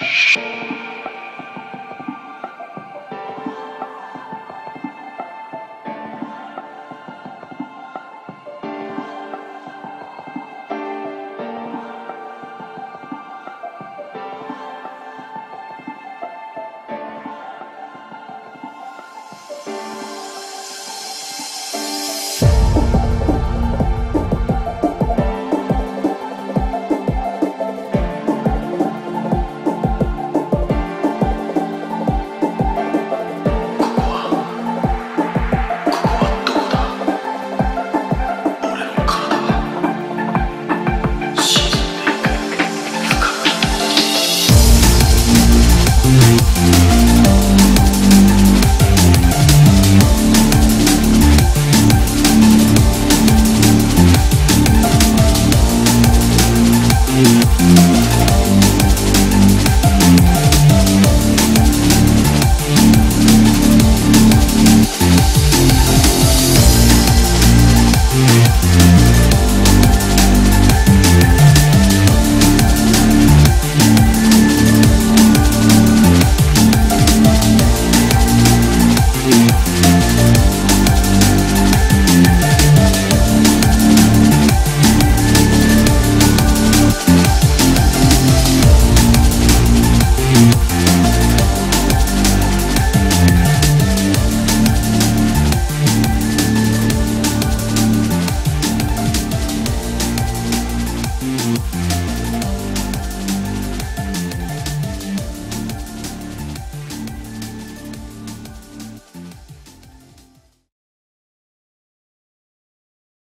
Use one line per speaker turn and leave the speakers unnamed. you